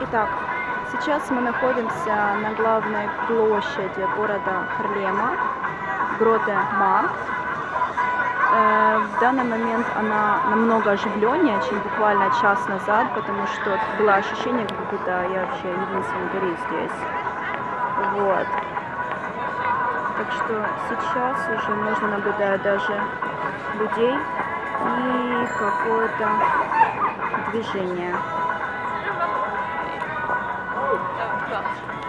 Итак, сейчас мы находимся на главной площади города Харлема, Гроте Маркт. Э, В данный момент она намного оживленнее, чем буквально час назад, потому что было ощущение, как будто я вообще единственный турист здесь. Вот. Так что сейчас уже можно наблюдать даже людей и какое-то движение. Well.